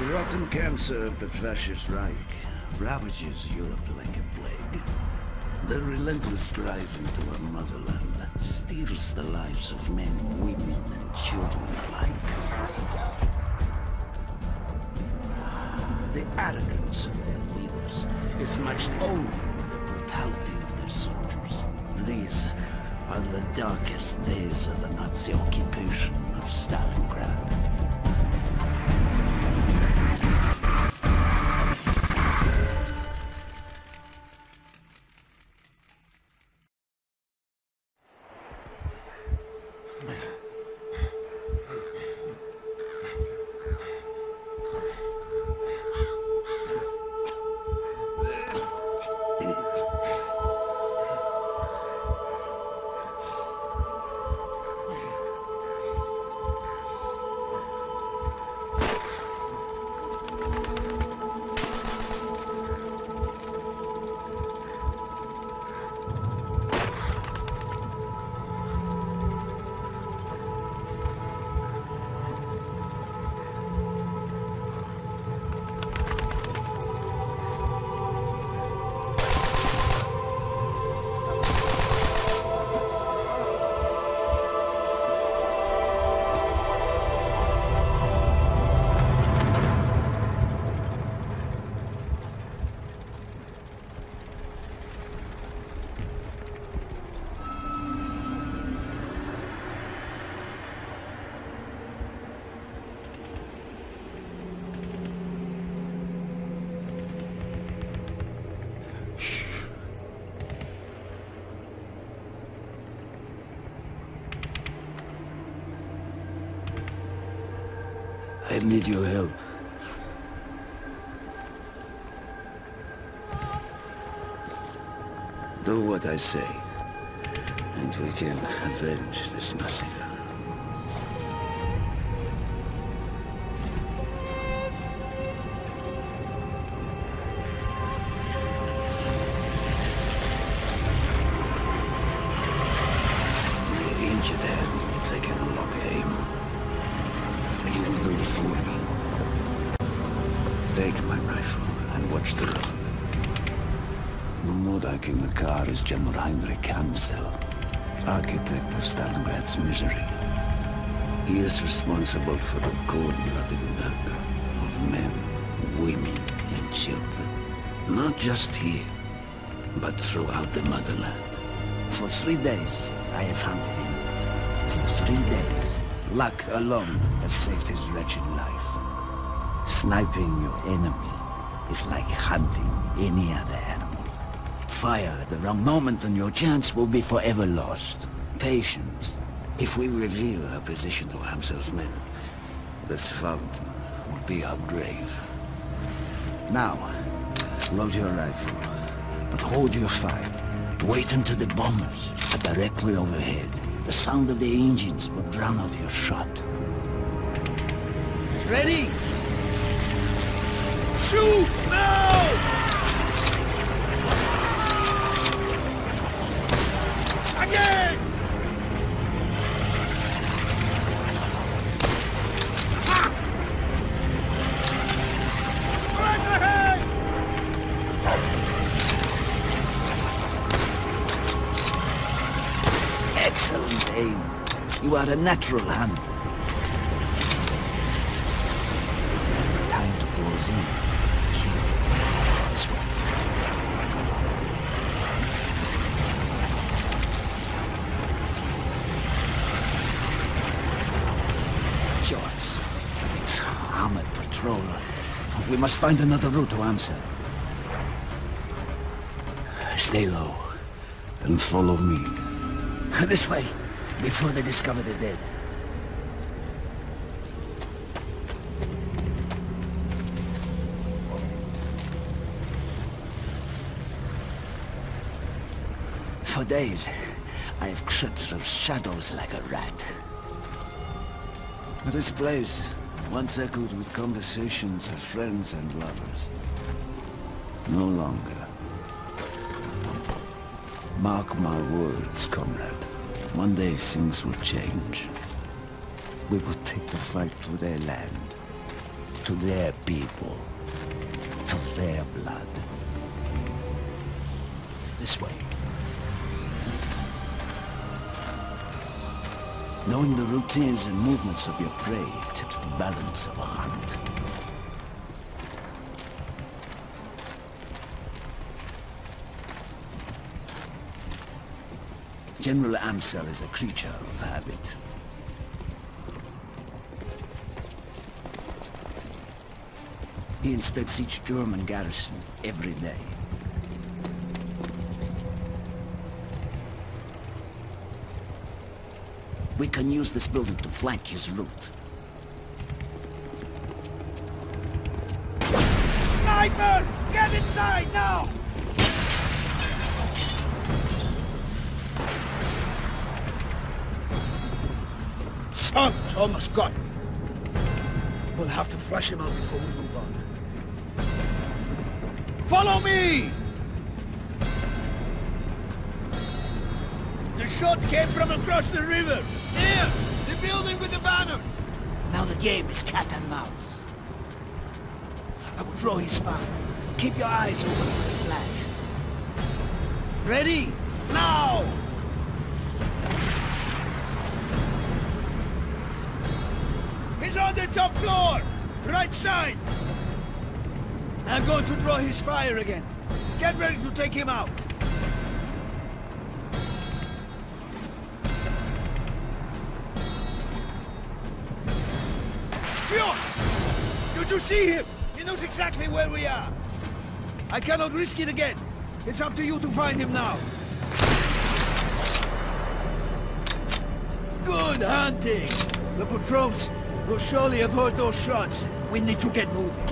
The rotten cancer of the Fascist Reich ravages Europe like a plague. Their relentless drive into our motherland steals the lives of men, women, and children alike. The arrogance of their leaders is matched only by the brutality of their soldiers. These are the darkest days of the Nazi occupation of Stalingrad. I need your help. Do what I say, and we can avenge this massacre. Me. Take my rifle and watch the road. The Modak in the car is General Heinrich Amsel, architect of Stalingrad's misery. He is responsible for the cold-blooded murder of men, women, and children. Not just here, but throughout the motherland. For three days, I have hunted him. For three days, luck alone has saved his wretched life. Sniping your enemy is like hunting any other animal. Fire at the wrong moment and your chance will be forever lost. Patience. If we reveal our position to Amsel's men, this fountain will be our grave. Now, load your rifle, but hold your fire. Wait until the bombers are directly overhead. The sound of the engines will drown out your shot. Ready? Shoot a natural hunter. Time to close in for the kill. This way. George, armored patrol. We must find another route to Amsel. Stay low and follow me. This way, before they discover the dead. For days, I have crept through shadows like a rat. This place once echoed with conversations of friends and lovers. No longer. Mark my words, comrade. One day things will change. We will take the fight to their land. to their people, to their blood. This way. Knowing the routines and movements of your prey tips the balance of a hunt. General Amsel is a creature of habit. He inspects each German garrison every day. We can use this building to flank his route. Son, it's almost gone. We'll have to flush him out before we move on. Follow me! The shot came from across the river. There! The building with the banners! Now the game is cat and mouse. I will draw his fire. Keep your eyes open for the flag. Ready? Now! On the top floor! Right side! I'm going to draw his fire again. Get ready to take him out. Sure! Did you see him? He knows exactly where we are. I cannot risk it again. It's up to you to find him now. Good hunting! The patrols will surely heard those shots. We need to get moving.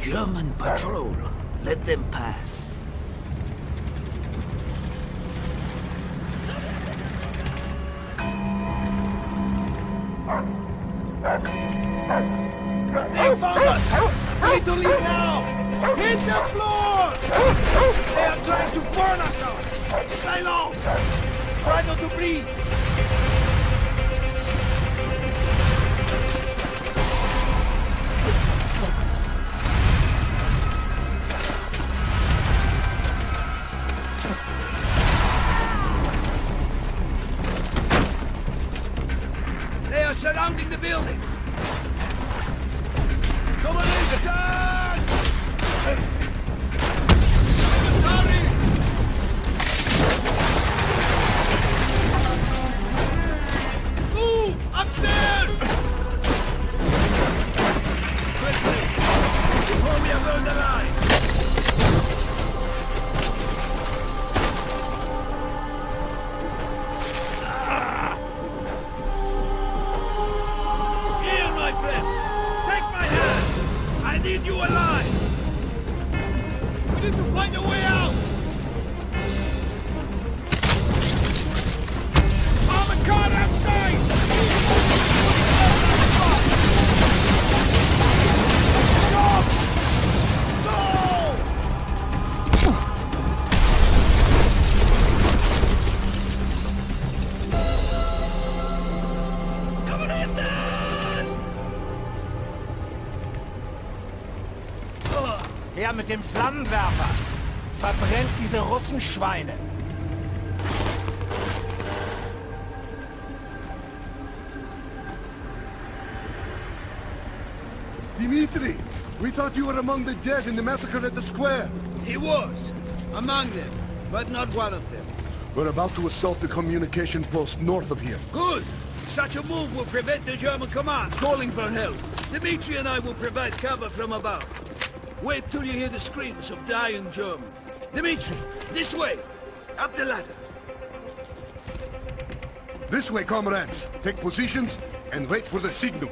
German patrol. Need to leave now! Hit the floor! They are trying to burn us out! Stay low! Try not to breathe! They are surrounding the building! Her mit dem Flammenwerfer! Verbrennt diese Russenschweine! Dimitri, we thought you were among the dead in the massacre at the square. He was. Among them, but not one of them. We're about to assault the communication post north of here. Good! Such a move will prevent the German command calling for help. Dimitri and I will provide cover from above. Wait till you hear the screams of dying Germans. Dimitri, this way! Up the ladder. This way, comrades. Take positions and wait for the signal.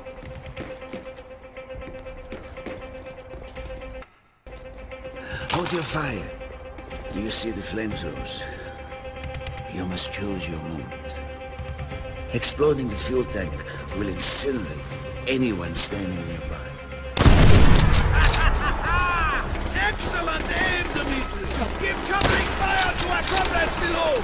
Hold your fire. Do you see the flames rose? You must choose your moment. Exploding the fuel tank will incinerate anyone standing nearby. Covering fire to our comrades below!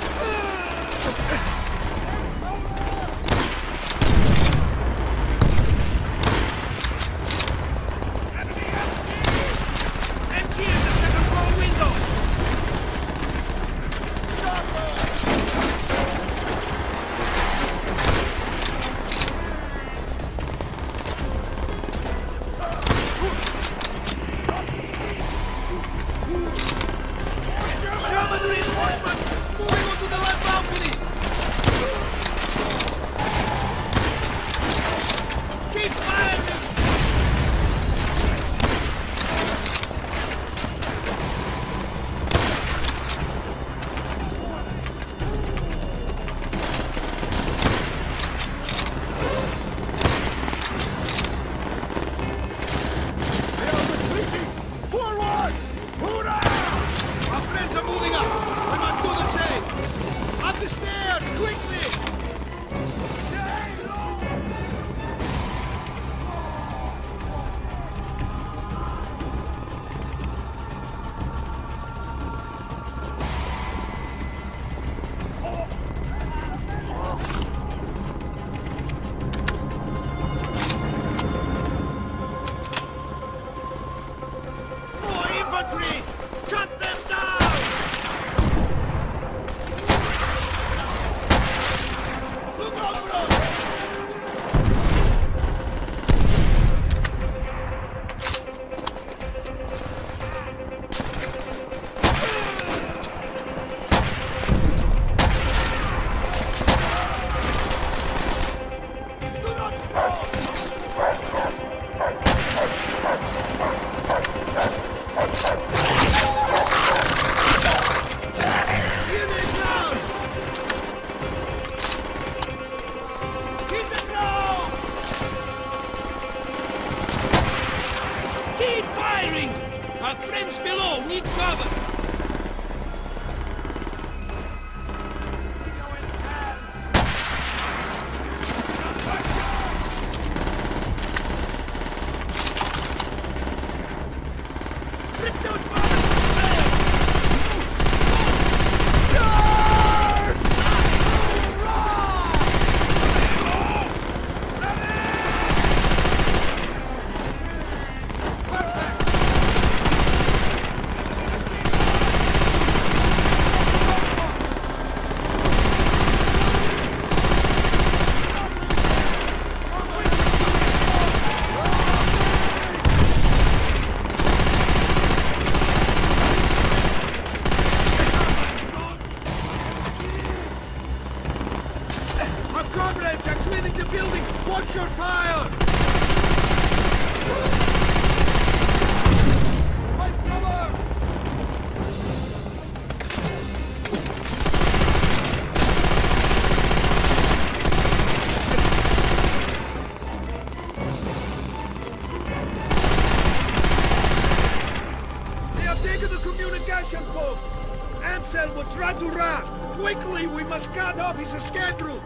Must cut off his escape route!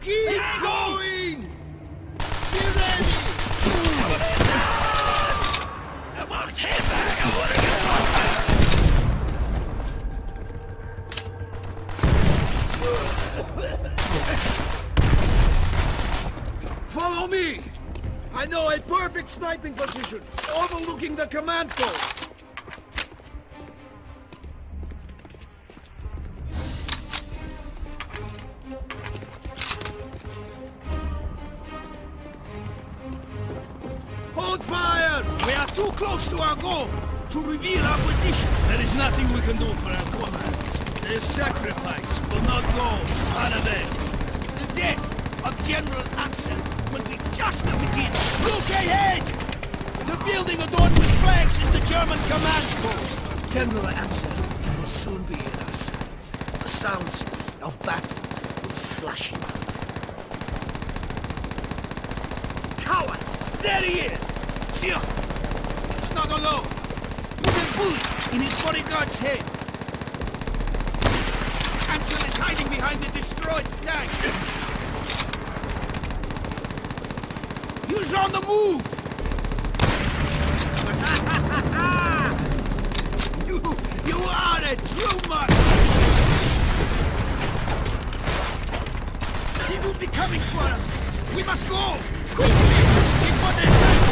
Keep going! Be ready! Follow me! I know a perfect sniping position, overlooking the command post. To reveal our position. There is nothing we can do for our comrades. Their sacrifice will not go unavenged. The death of General Amsel will be just the beginning. Look ahead! The building adorned with flags is the German command post. General Amsel will soon be in our sights. The sounds of battle will flush him out. Coward! There he is! Him! He's not alone! Bullet in his bodyguard's head! Cancel is hiding behind the destroyed tank! You're on the move! you, you are a true master! He will be coming for us! We must go! Quickly! Before they